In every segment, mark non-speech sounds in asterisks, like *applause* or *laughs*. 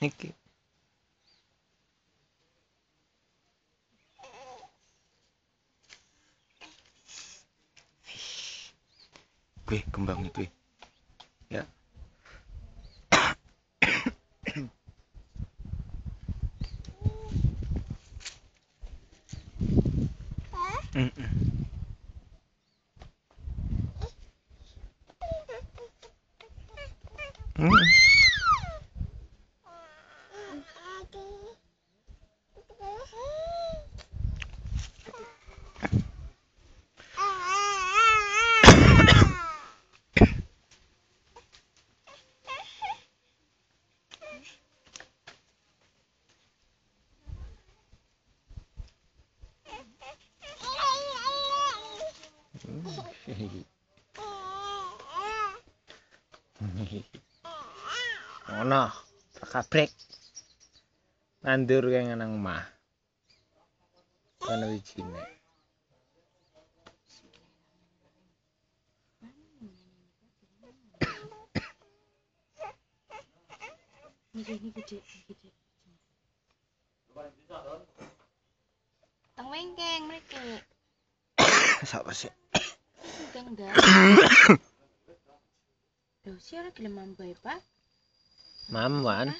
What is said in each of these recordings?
Niki. Gue kembang itu. Ya. 응? Hehehe Ono, kabrek. Nandur kayak nang omah. Ono wijine. Ini gede, gede. Wengkeng mriki. Sapa sih? Wengkeng ndak. *coughs* Lho, si ora gelem mambai, Pak. Mắm vẫn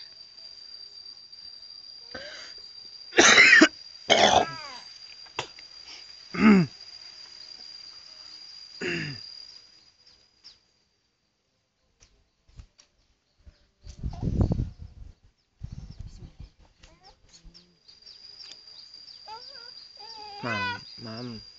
Mom, mom.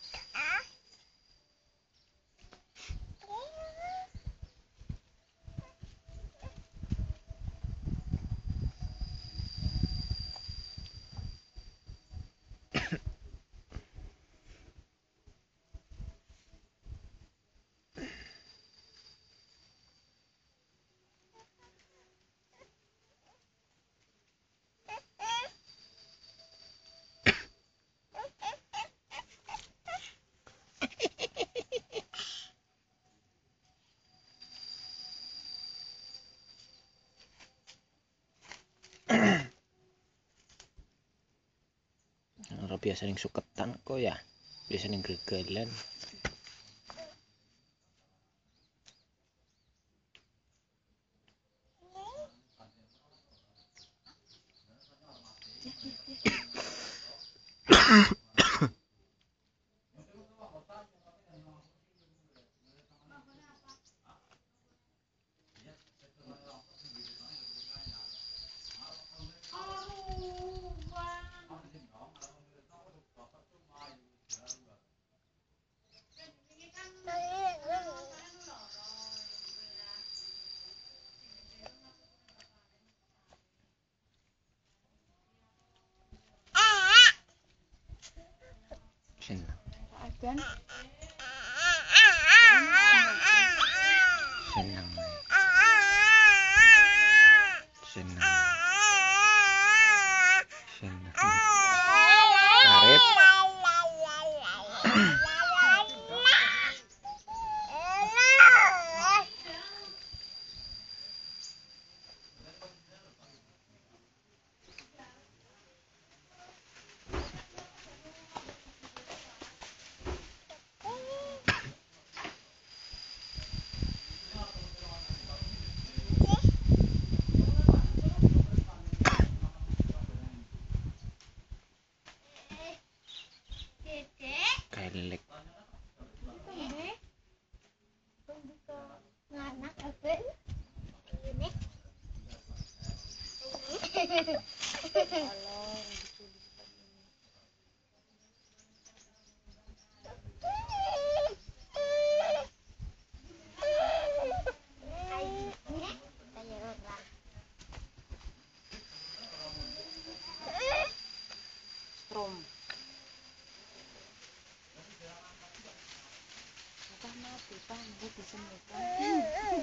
Biasa ning suketan kok ya. Biasa ning gregelan. Adan. senang. Senang. Senang. Arif. habisin ya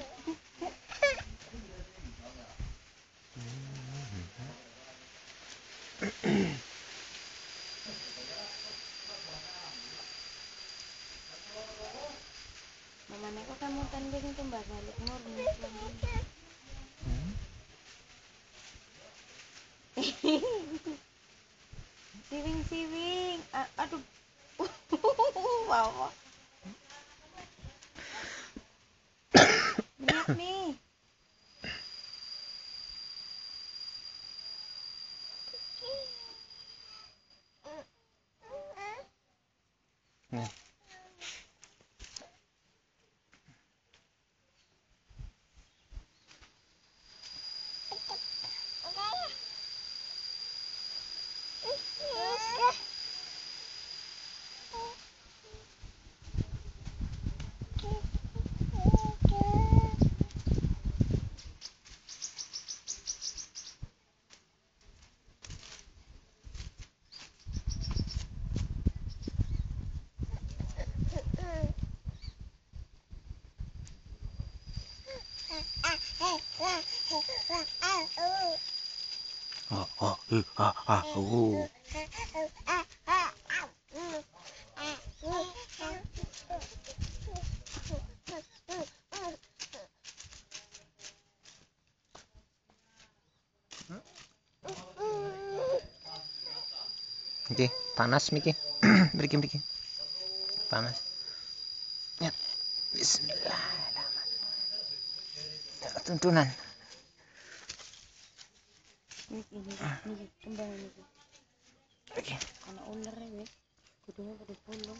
siwing siwing aduh mama *laughs* me? Oh, oh, uh, ah, ah, uh. Miki, panas Miki. Miki, Miki. Panas. Ya. Bismillahirrahmanirrahim. Tuntunan. ini ini ini Miki. anak ular ya weh kudungnya pada bolong